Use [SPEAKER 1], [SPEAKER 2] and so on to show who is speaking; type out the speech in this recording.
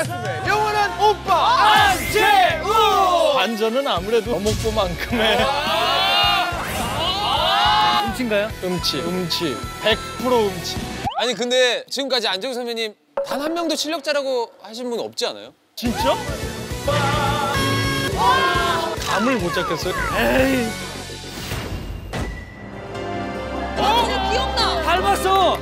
[SPEAKER 1] 가슴에 영원한 오빠 안재우.
[SPEAKER 2] 반전은 아무래도 어묵보만큼의 아. 아.
[SPEAKER 3] 음치인가요?
[SPEAKER 2] 음치, 음치, 100% 음치.
[SPEAKER 4] 아니 근데 지금까지 안재욱 선배님 단 한 명도 실력자라고 하신 분 없지 않아요?
[SPEAKER 2] 진짜? 감을 못 잡겠어요.
[SPEAKER 3] 에이,
[SPEAKER 5] 아, 진짜 기억나.
[SPEAKER 3] 닮았어.